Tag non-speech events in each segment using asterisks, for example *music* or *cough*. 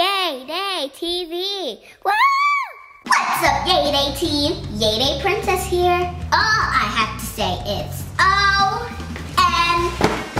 Yay Day TV! Woo! What's up, Yay Day team? Yay Day Princess here. All I have to say is O M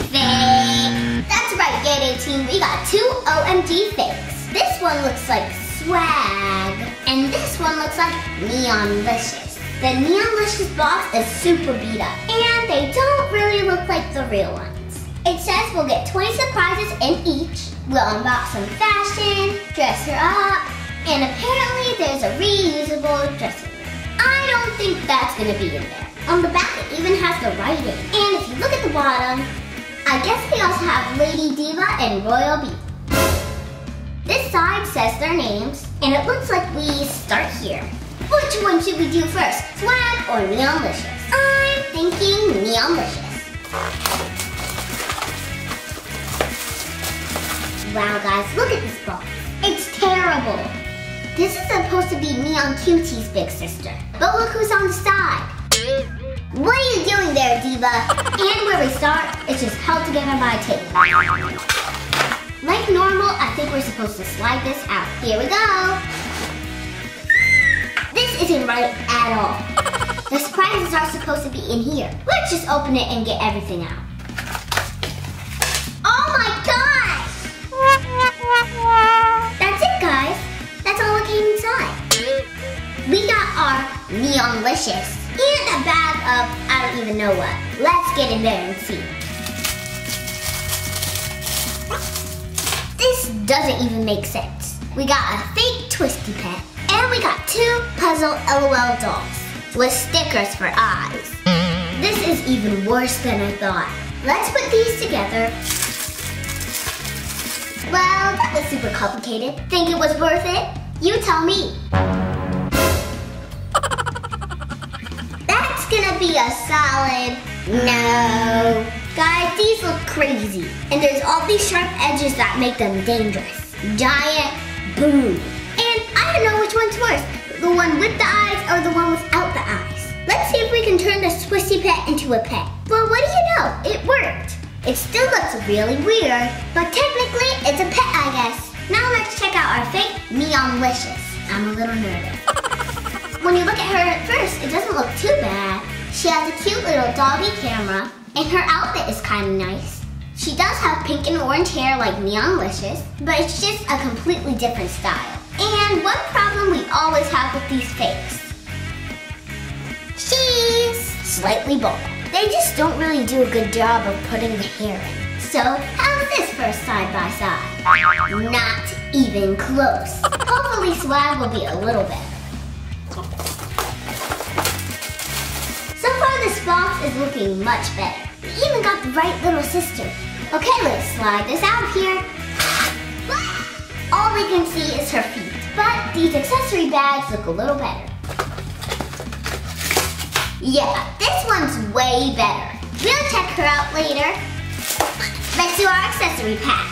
fake. That's right, Yay Day team. We got two OMG fakes. This one looks like swag, and this one looks like neon Neonlicious. The neon Neonlicious box is super beat up, and they don't really look like the real ones. It says we'll get 20 surprises in each. We'll unbox some fashion, dress her up, and apparently there's a reusable dressing room. I don't think that's gonna be in there. On the back it even has the writing. And if you look at the bottom, I guess we also have Lady Diva and Royal Bee. This side says their names, and it looks like we start here. Which one should we do first, Swag or Neonlicious? I'm thinking Neonlicious. Wow, guys, look at this box. It's terrible. This is supposed to be Neon Q.T.'s big sister. But look who's on the side. What are you doing there, Diva? *laughs* and where we start, it's just held together by a tape. Like normal, I think we're supposed to slide this out. Here we go. This isn't right at all. *laughs* The surprises are supposed to be in here. Let's just open it and get everything out. Even know what. Let's get in there and see. This doesn't even make sense. We got a fake Twisty Pet, and we got two puzzle LOL dolls with stickers for eyes. This is even worse than I thought. Let's put these together well, that was super complicated. Think it was worth it? You tell me. Be a solid no. Guys, these look crazy. And there's all these sharp edges that make them dangerous. Giant boom. And I don't know which one's worse. The one with the eyes or the one without the eyes. Let's see if we can turn this twisty pet into a pet. Well, what do you know? It worked. It still looks really weird, but technically it's a pet, I guess. Now let's check out our fake Neonlicious. I'm a little nervous. when you look at her at first, it doesn't look too bad. She has a cute little doggy camera, and her outfit is kind of nice. She does have pink and orange hair like Neonlicious, but it's just a completely different style. And one problem we always have with these fakes. She's slightly bald. They just don't really do a good job of putting the hair in. So, how's this for a side by side? Not even close. Hopefully swag will be a little better. This box is looking much better. We even got the right little sister. Okay, let's slide this out of here. All we can see is her feet, but these accessory bags look a little better. Yeah, this one's way better. We'll check her out later. Let's do our accessory pack.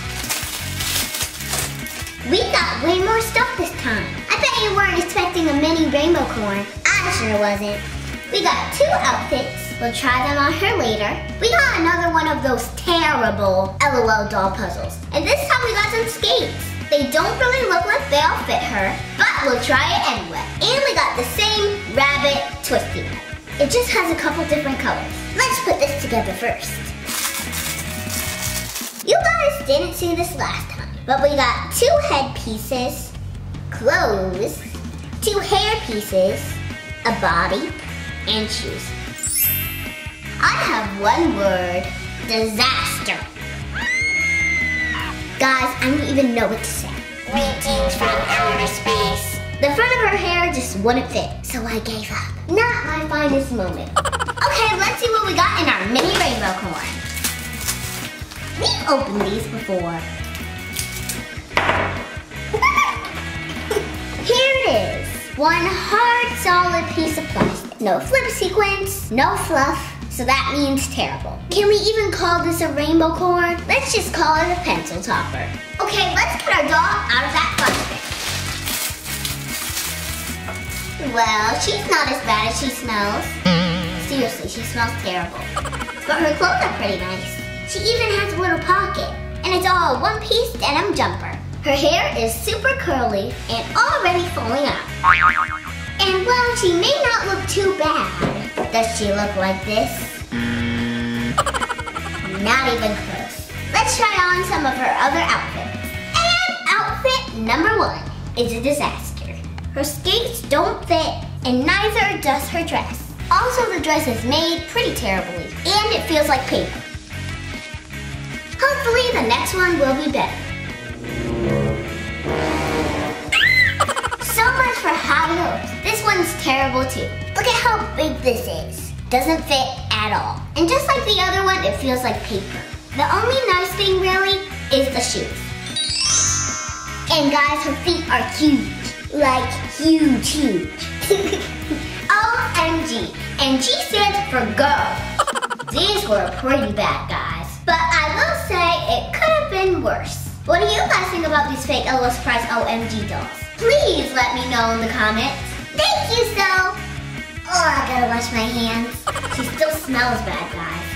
We got way more stuff this time. I bet you weren't expecting a mini Rainbocorn. I sure wasn't. We got two outfits. We'll try them on her later. We got another one of those terrible LOL doll puzzles. And this time we got some skates. They don't really look like they'll fit her, but we'll try it anyway. And we got the same rabbit twisty. It just has a couple different colors. Let's put this together first. You guys didn't see this last time, but we got two head pieces, clothes, two hair pieces, a body, and shoes. I have one word, disaster. Guys, I don't even know what to say. Greetings from outer space. The front of her hair just wouldn't fit, so I gave up. Not my finest moment. *laughs* okay, let's see what we got in our mini Rainbocorn. We've opened these before. *laughs* Here it is. One hard, solid piece of plastic. No flip sequins, no fluff, so that means terrible. Can we even call this a Rainbocorn? Let's just call it a pencil topper. Okay, let's get our doll out of that plastic. Well, she's not as bad as she smells. Seriously, she smells terrible. But her clothes are pretty nice. She even has a little pocket. And it's all one piece denim jumper. Her hair is super curly and already falling out. And while she may not look too bad, does she look like this? Not even close. Let's try on some of her other outfits. And outfit number one is a disaster. Her skates don't fit and neither does her dress. Also, the dress is made pretty terribly and it feels like paper. Hopefully the next one will be better. so much for high heels. Terrible too. Look at how big this is. Doesn't fit at all. And just like the other one, it feels like paper. The only nice thing really is the shoes. And guys, her feet are huge. Like huge, huge. *laughs* OMG. And G stands for girl. These were pretty bad, guys. But I will say it could have been worse. What do you guys think about these fake LO Surprise OMG dolls? Please let me know in the comments. Thank you, so. Oh, I gotta wash my hands. She still smells bad, guys.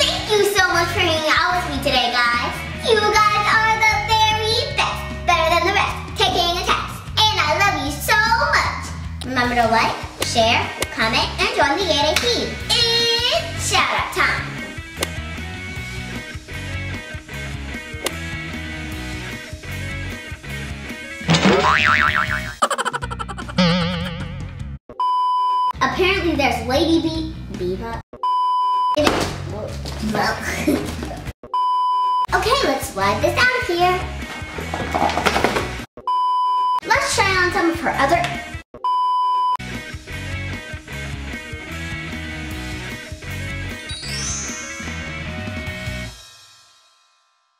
Thank you so much for hanging out with me today, guys. You guys are the very best. Better than the rest. Taking a test. And I love you so much. Remember to like, share, comment, and join the team. It's shout out time. There's Lady Bee, Beba. *laughs* okay, let's slide this out of here. Let's try on some of her other